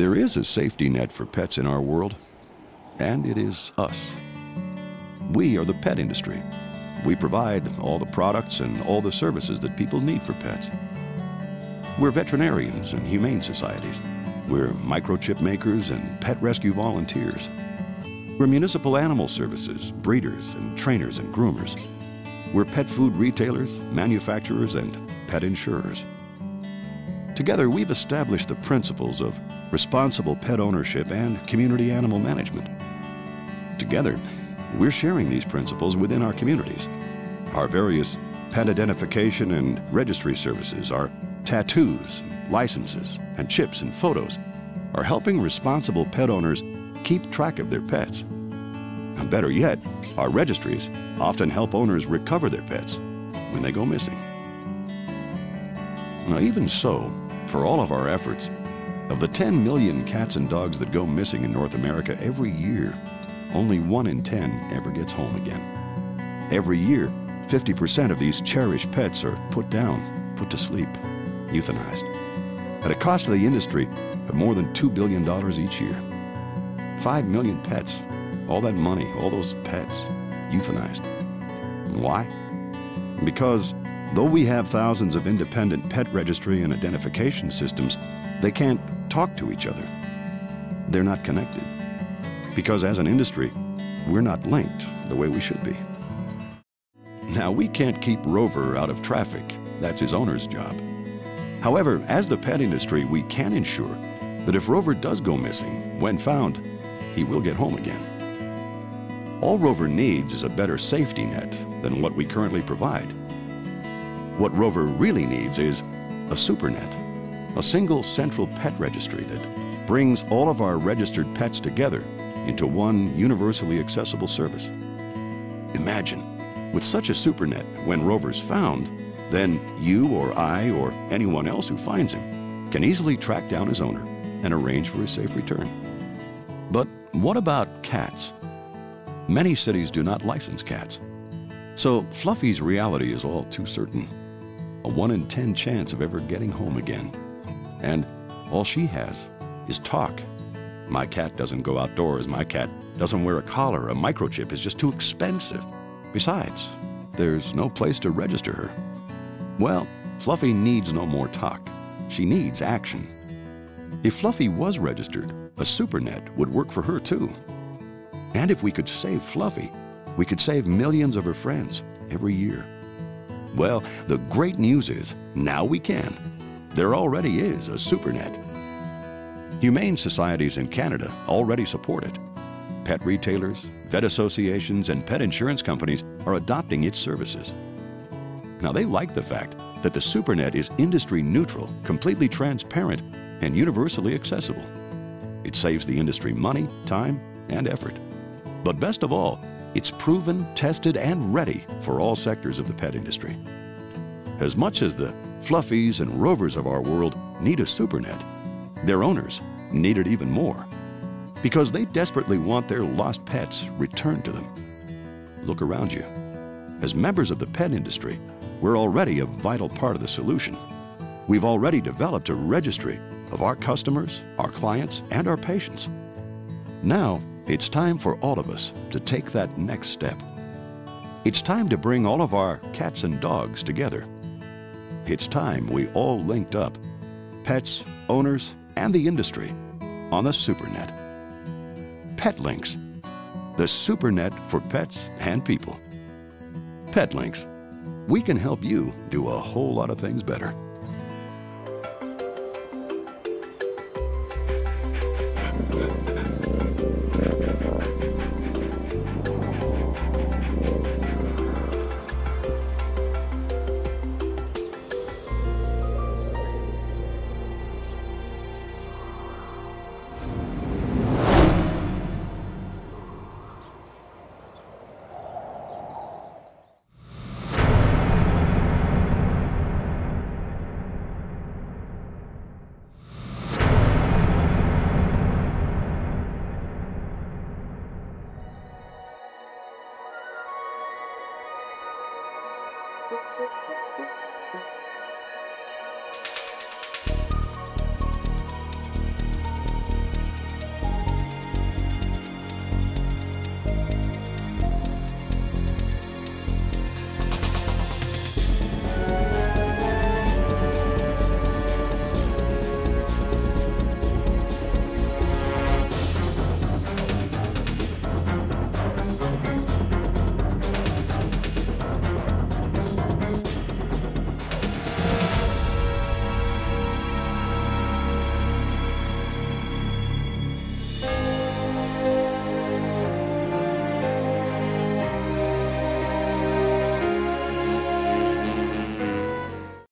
There is a safety net for pets in our world, and it is us. We are the pet industry. We provide all the products and all the services that people need for pets. We're veterinarians and humane societies. We're microchip makers and pet rescue volunteers. We're municipal animal services, breeders and trainers and groomers. We're pet food retailers, manufacturers, and pet insurers. Together, we've established the principles of responsible pet ownership and community animal management. Together, we're sharing these principles within our communities. Our various pet identification and registry services, our tattoos, licenses, and chips and photos are helping responsible pet owners keep track of their pets. And better yet, our registries often help owners recover their pets when they go missing. Now, even so, for all of our efforts, of the 10 million cats and dogs that go missing in North America every year, only one in 10 ever gets home again. Every year, 50% of these cherished pets are put down, put to sleep, euthanized, at a cost to the industry of more than $2 billion each year. Five million pets, all that money, all those pets, euthanized. And why? Because though we have thousands of independent pet registry and identification systems, they can't talk to each other. They're not connected. Because as an industry, we're not linked the way we should be. Now, we can't keep Rover out of traffic. That's his owner's job. However, as the pet industry, we can ensure that if Rover does go missing, when found, he will get home again. All Rover needs is a better safety net than what we currently provide. What Rover really needs is a supernet, a single central pet registry that brings all of our registered pets together into one universally accessible service. Imagine, with such a supernet, when Rover's found, then you or I or anyone else who finds him can easily track down his owner and arrange for his safe return. But what about cats? Many cities do not license cats. So Fluffy's reality is all too certain. A 1 in 10 chance of ever getting home again. And all she has is talk. My cat doesn't go outdoors. My cat doesn't wear a collar. A microchip is just too expensive. Besides, there's no place to register her. Well, Fluffy needs no more talk. She needs action. If Fluffy was registered, a supernet would work for her too. And if we could save Fluffy, we could save millions of her friends every year. Well, the great news is now we can. There already is a supernet. Humane societies in Canada already support it. Pet retailers, vet associations, and pet insurance companies are adopting its services. Now, they like the fact that the SuperNet is industry neutral, completely transparent, and universally accessible. It saves the industry money, time, and effort. But best of all, it's proven, tested, and ready for all sectors of the pet industry. As much as the fluffies and rovers of our world need a supernet, their owners need it even more because they desperately want their lost pets returned to them. Look around you. As members of the pet industry, we're already a vital part of the solution. We've already developed a registry of our customers, our clients, and our patients. Now, it's time for all of us to take that next step. It's time to bring all of our cats and dogs together. It's time we all linked up, pets, owners, and the industry, on the SuperNet. PetLynx, the SuperNet for pets and people. PetLynx, we can help you do a whole lot of things better.